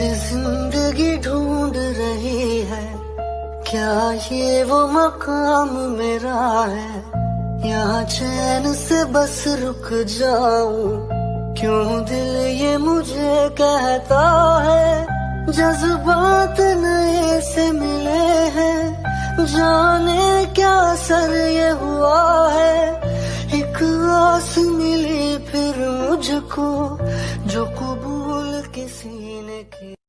से ज़िंदगी ढूंढ रही है। क्या ये वो मकाम मेरा है? यहाँ चैन से बस रुक जाऊँ। क्यों दिल ये मुझे कहता है? जज्बात नए से मिले हैं। जाने क्या सर ये हुआ है? एक आस मिली फिर मुझको। দেখে